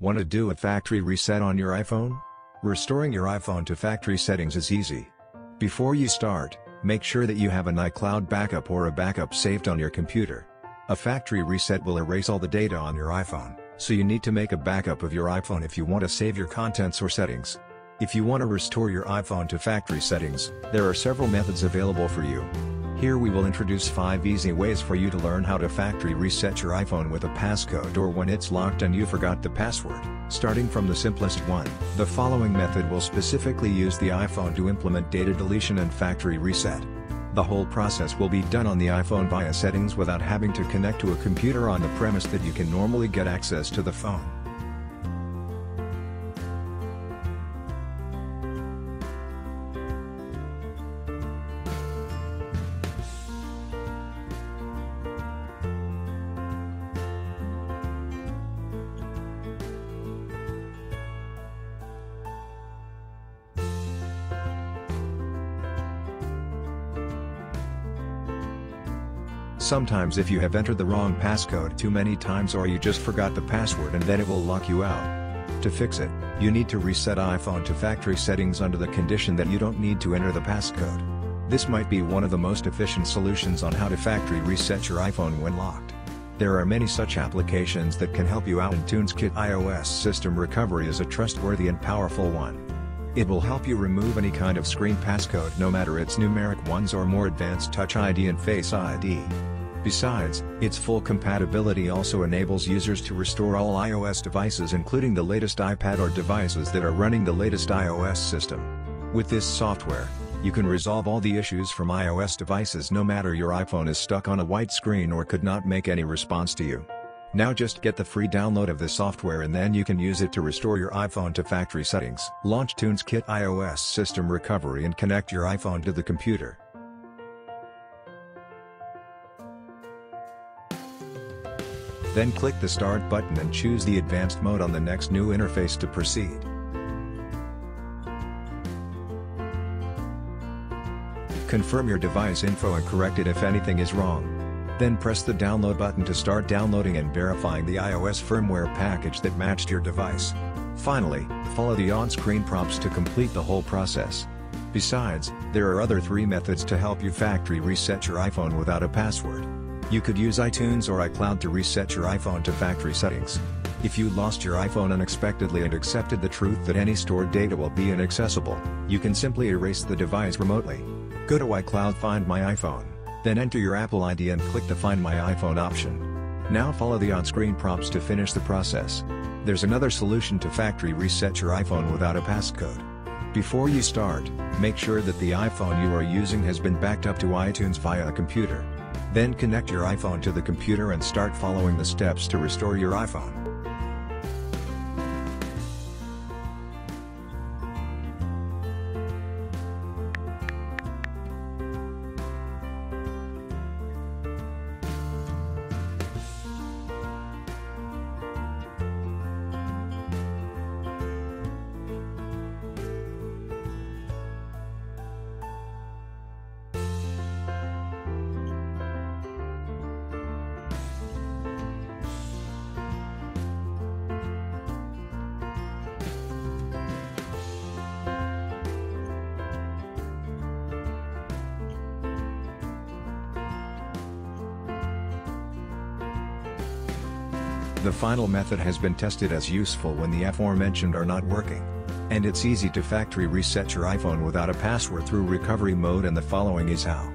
Want to do a factory reset on your iPhone? Restoring your iPhone to factory settings is easy. Before you start, make sure that you have an iCloud backup or a backup saved on your computer. A factory reset will erase all the data on your iPhone, so you need to make a backup of your iPhone if you want to save your contents or settings. If you want to restore your iPhone to factory settings, there are several methods available for you. Here we will introduce 5 easy ways for you to learn how to factory reset your iPhone with a passcode or when it's locked and you forgot the password. Starting from the simplest one, the following method will specifically use the iPhone to implement data deletion and factory reset. The whole process will be done on the iPhone via settings without having to connect to a computer on the premise that you can normally get access to the phone. Sometimes if you have entered the wrong passcode too many times or you just forgot the password and then it will lock you out. To fix it, you need to reset iPhone to factory settings under the condition that you don't need to enter the passcode. This might be one of the most efficient solutions on how to factory reset your iPhone when locked. There are many such applications that can help you out and TunesKit iOS System Recovery is a trustworthy and powerful one. It will help you remove any kind of screen passcode no matter its numeric ones or more advanced Touch ID and Face ID. Besides, its full compatibility also enables users to restore all iOS devices including the latest iPad or devices that are running the latest iOS system. With this software, you can resolve all the issues from iOS devices no matter your iPhone is stuck on a white screen or could not make any response to you. Now just get the free download of the software and then you can use it to restore your iPhone to factory settings. Launch TunesKit iOS System Recovery and connect your iPhone to the computer. Then click the Start button and choose the Advanced mode on the next new interface to proceed. Confirm your device info and correct it if anything is wrong. Then press the download button to start downloading and verifying the iOS firmware package that matched your device. Finally, follow the on-screen prompts to complete the whole process. Besides, there are other three methods to help you factory reset your iPhone without a password. You could use iTunes or iCloud to reset your iPhone to factory settings. If you lost your iPhone unexpectedly and accepted the truth that any stored data will be inaccessible, you can simply erase the device remotely. Go to iCloud Find My iPhone, then enter your Apple ID and click the Find My iPhone option. Now follow the on-screen prompts to finish the process. There's another solution to factory reset your iPhone without a passcode. Before you start, make sure that the iPhone you are using has been backed up to iTunes via a computer. Then connect your iPhone to the computer and start following the steps to restore your iPhone. The final method has been tested as useful when the aforementioned are not working. And it's easy to factory reset your iPhone without a password through recovery mode and the following is how.